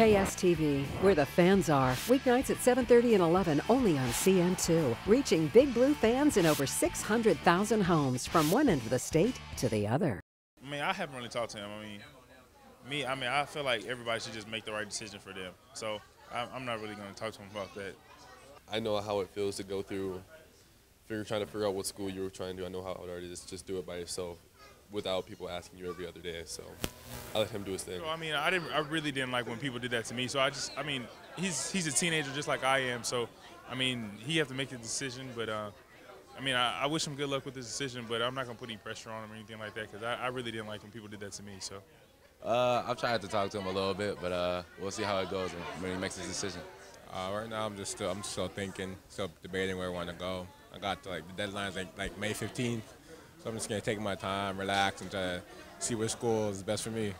KSTV, where the fans are. Weeknights at 7:30 and 11 only on CN2, reaching Big Blue fans in over 600,000 homes from one end of the state to the other. I mean, I haven't really talked to him. I mean, me, I mean, I feel like everybody should just make the right decision for them. So I'm not really going to talk to him about that. I know how it feels to go through, figure, trying to figure out what school you were trying to do. I know how hard it is to just do it by yourself without people asking you every other day. So I let him do his thing. So, I mean, I didn't. I really didn't like when people did that to me. So I just, I mean, he's he's a teenager just like I am. So I mean, he have to make the decision. But uh, I mean, I, I, wish him good luck with his decision. But I'm not gonna put any pressure on him or anything like that because I, I, really didn't like when people did that to me. So. Uh, I've tried to talk to him a little bit, but uh, we'll see how it goes when he makes his decision. Uh, right now, I'm just still, I'm still thinking, still debating where I want to go. I got to, like the deadline's like like May 15th. So I'm just gonna take my time, relax, and try to see which school is best for me.